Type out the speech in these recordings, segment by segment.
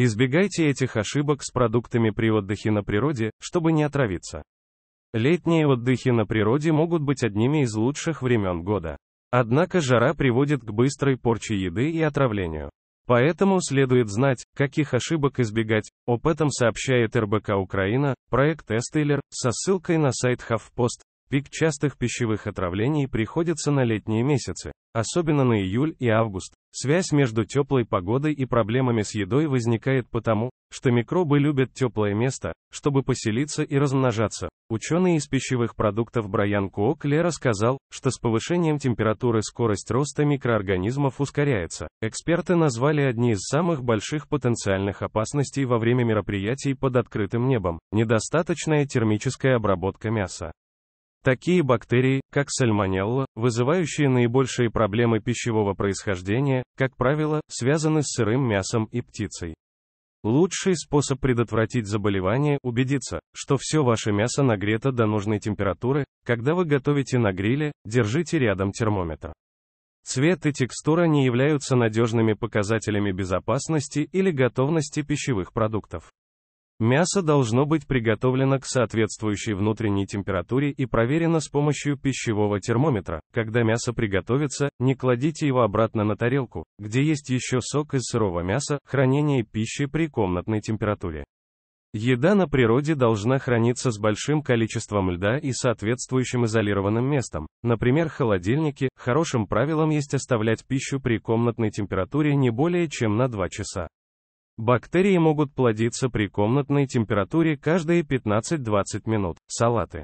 Избегайте этих ошибок с продуктами при отдыхе на природе, чтобы не отравиться. Летние отдыхи на природе могут быть одними из лучших времен года. Однако жара приводит к быстрой порче еды и отравлению. Поэтому следует знать, каких ошибок избегать. Об этом сообщает РБК Украина, проект Эстейлер, со ссылкой на сайт HuffPost. Пик частых пищевых отравлений приходится на летние месяцы, особенно на июль и август. Связь между теплой погодой и проблемами с едой возникает потому, что микробы любят теплое место, чтобы поселиться и размножаться. Ученый из пищевых продуктов Брайан Куокли рассказал, что с повышением температуры скорость роста микроорганизмов ускоряется. Эксперты назвали одни из самых больших потенциальных опасностей во время мероприятий под открытым небом – недостаточная термическая обработка мяса. Такие бактерии, как сальмонелла, вызывающие наибольшие проблемы пищевого происхождения, как правило, связаны с сырым мясом и птицей. Лучший способ предотвратить заболевание – убедиться, что все ваше мясо нагрето до нужной температуры. Когда вы готовите на гриле, держите рядом термометр. Цвет и текстура не являются надежными показателями безопасности или готовности пищевых продуктов. Мясо должно быть приготовлено к соответствующей внутренней температуре и проверено с помощью пищевого термометра. Когда мясо приготовится, не кладите его обратно на тарелку, где есть еще сок из сырого мяса, хранение пищи при комнатной температуре. Еда на природе должна храниться с большим количеством льда и соответствующим изолированным местом. Например, холодильники. Хорошим правилом есть оставлять пищу при комнатной температуре не более чем на 2 часа. Бактерии могут плодиться при комнатной температуре каждые 15-20 минут. Салаты.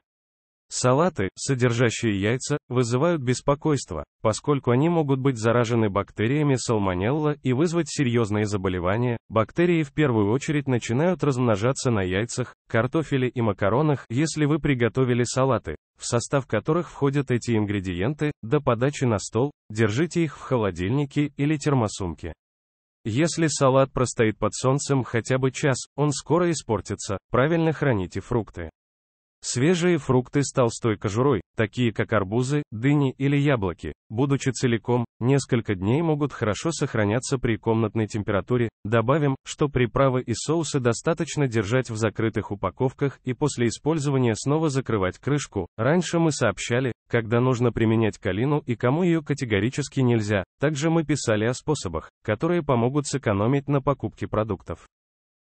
Салаты, содержащие яйца, вызывают беспокойство, поскольку они могут быть заражены бактериями салмонелла и вызвать серьезные заболевания. Бактерии в первую очередь начинают размножаться на яйцах, картофеле и макаронах, если вы приготовили салаты, в состав которых входят эти ингредиенты, до подачи на стол, держите их в холодильнике или термосумке. Если салат простоит под солнцем хотя бы час, он скоро испортится. Правильно храните фрукты. Свежие фрукты с толстой кожурой, такие как арбузы, дыни или яблоки, будучи целиком, несколько дней могут хорошо сохраняться при комнатной температуре. Добавим, что приправы и соусы достаточно держать в закрытых упаковках и после использования снова закрывать крышку. Раньше мы сообщали, когда нужно применять калину и кому ее категорически нельзя. Также мы писали о способах, которые помогут сэкономить на покупке продуктов.